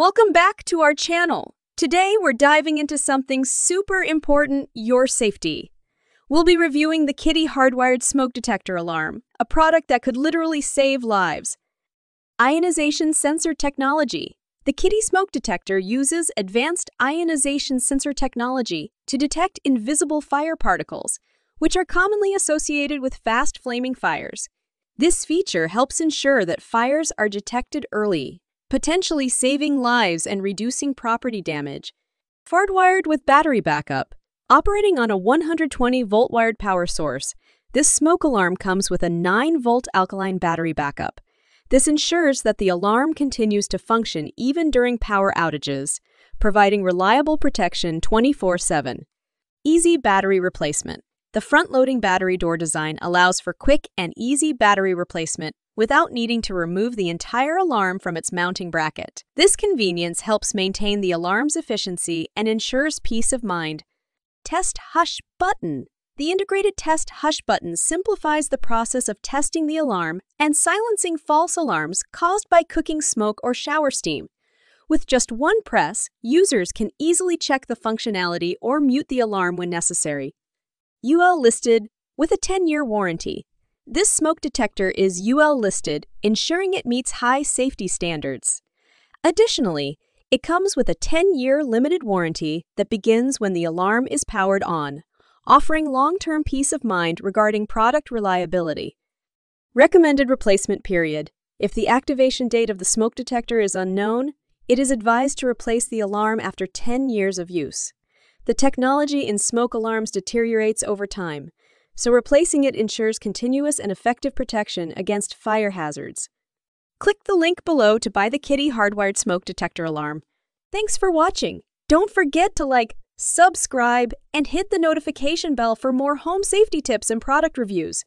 Welcome back to our channel. Today we're diving into something super important, your safety. We'll be reviewing the Kidde Hardwired Smoke Detector Alarm, a product that could literally save lives. Ionization Sensor Technology. The Kidde Smoke Detector uses advanced ionization sensor technology to detect invisible fire particles, which are commonly associated with fast flaming fires. This feature helps ensure that fires are detected early, potentially saving lives and reducing property damage. Hardwired with battery backup. Operating on a 120 volt wired power source, this smoke alarm comes with a 9 volt alkaline battery backup. This ensures that the alarm continues to function even during power outages, providing reliable protection 24 7. Easy battery replacement. The front loading battery door design allows for quick and easy battery replacement without needing to remove the entire alarm from its mounting bracket. This convenience helps maintain the alarm's efficiency and ensures peace of mind. Test Hush button. The integrated Test Hush button simplifies the process of testing the alarm and silencing false alarms caused by cooking smoke or shower steam. With just one press, users can easily check the functionality or mute the alarm when necessary. UL listed with a 10 year warranty. This smoke detector is UL listed, ensuring it meets high safety standards. Additionally, it comes with a 10 year limited warranty that begins when the alarm is powered on, offering long term peace of mind regarding product reliability. Recommended replacement period. If the activation date of the smoke detector is unknown, it is advised to replace the alarm after 10 years of use. The technology in smoke alarms deteriorates over time, so replacing it ensures continuous and effective protection against fire hazards. Click the link below to buy the Kidde hardwired smoke detector alarm. Thanks for watching. Don't forget to like, subscribe, and hit the notification bell for more home safety tips and product reviews.